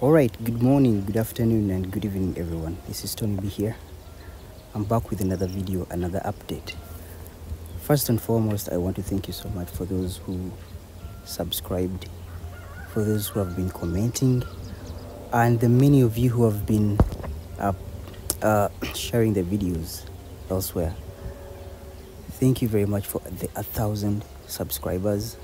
All right, good morning, good afternoon, and good evening, everyone. This is Tony B here. I'm back with another video, another update. First and foremost, I want to thank you so much for those who subscribed, for those who have been commenting, and the many of you who have been uh, uh, sharing the videos elsewhere. Thank you very much for the a thousand subscribers.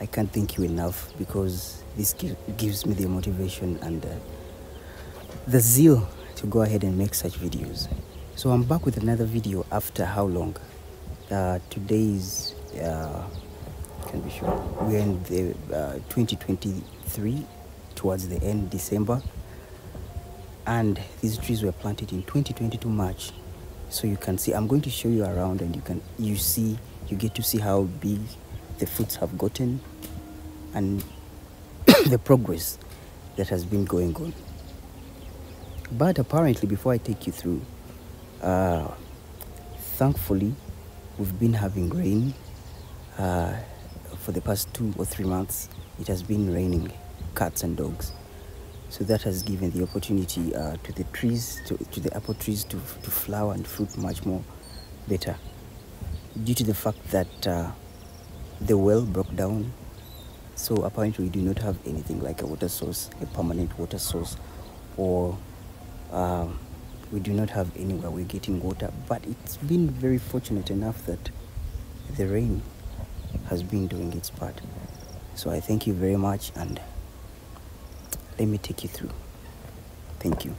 I can't thank you enough because this gives me the motivation and the zeal to go ahead and make such videos. So I'm back with another video after how long? Uh, today is, uh, can be sure, we're in the uh, 2023 towards the end December and these trees were planted in 2022 March. So you can see, I'm going to show you around and you can, you see, you get to see how big the fruits have gotten and the progress that has been going on. But apparently, before I take you through, uh, thankfully, we've been having rain uh, for the past two or three months. It has been raining cats and dogs. So that has given the opportunity uh, to the trees, to, to the apple trees to, to flower and fruit much more better. Due to the fact that uh, the well broke down so apparently we do not have anything like a water source, a permanent water source, or um, we do not have anywhere we're getting water. But it's been very fortunate enough that the rain has been doing its part. So I thank you very much and let me take you through. Thank you.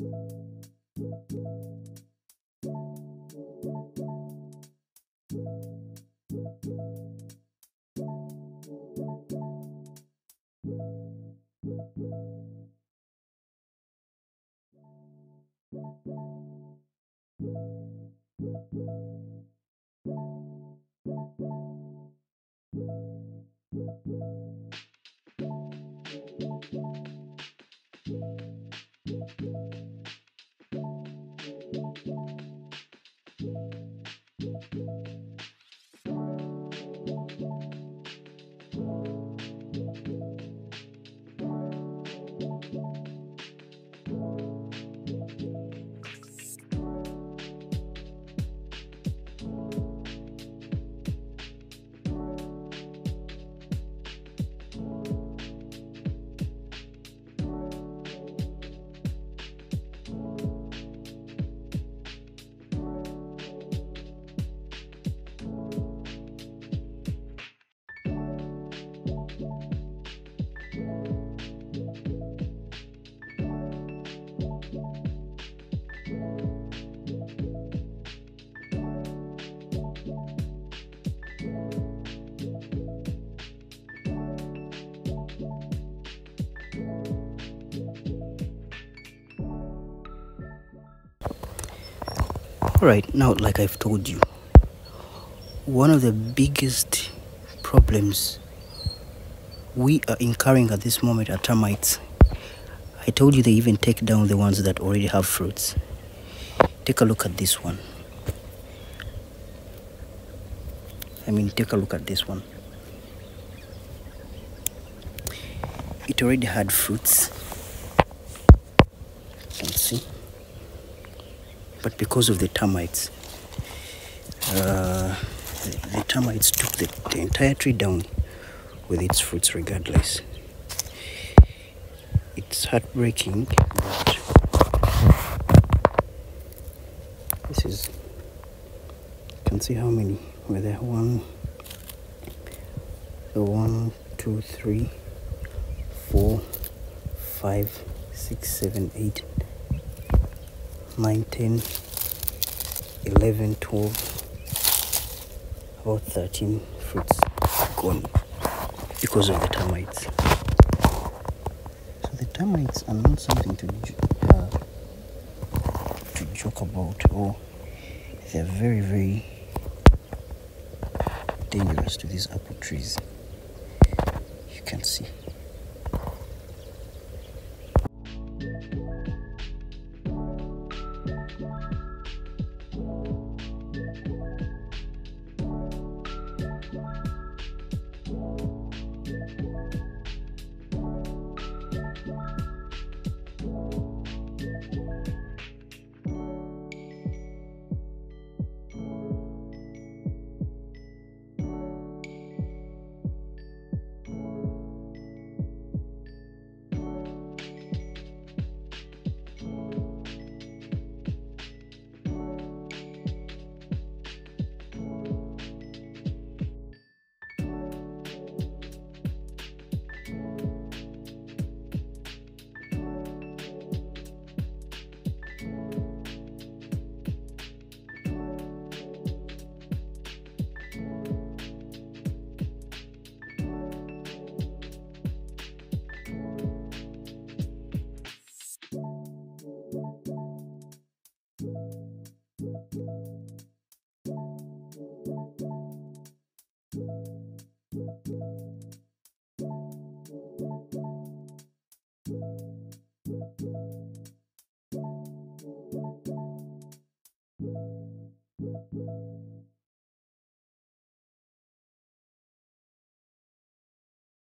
you Alright, now, like I've told you, one of the biggest problems we are incurring at this moment are termites. I told you they even take down the ones that already have fruits. Take a look at this one. I mean, take a look at this one. It already had fruits. You can see. But because of the termites, uh, the, termites took the, the entire tree down with its fruits regardless. It's heartbreaking, but this is you can see how many were there one the one two three four five six seven eight nine ten eleven twelve about 13 fruits gone because of the termites. So the termites are not something to uh, to joke about, or they're very very dangerous to these apple trees. You can see.